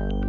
you